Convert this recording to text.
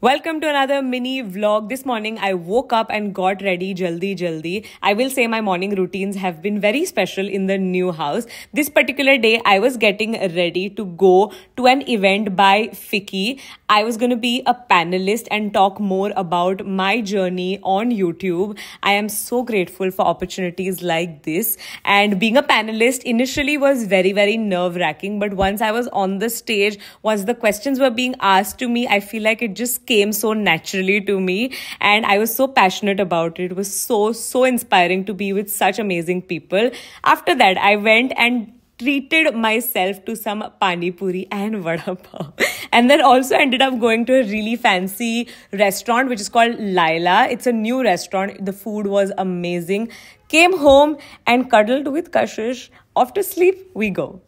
Welcome to another mini vlog. This morning I woke up and got ready jaldi jaldi. I will say my morning routines have been very special in the new house. This particular day I was getting ready to go to an event by FICCI. I was going to be a panelist and talk more about my journey on YouTube. I am so grateful for opportunities like this and being a panelist initially was very very nerve wracking but once I was on the stage once the questions were being asked to me I feel like it just came so naturally to me and I was so passionate about it. It was so, so inspiring to be with such amazing people. After that, I went and treated myself to some pani puri and vada pav. And then also ended up going to a really fancy restaurant which is called Laila. It's a new restaurant. The food was amazing. Came home and cuddled with Kashish. Off to sleep we go.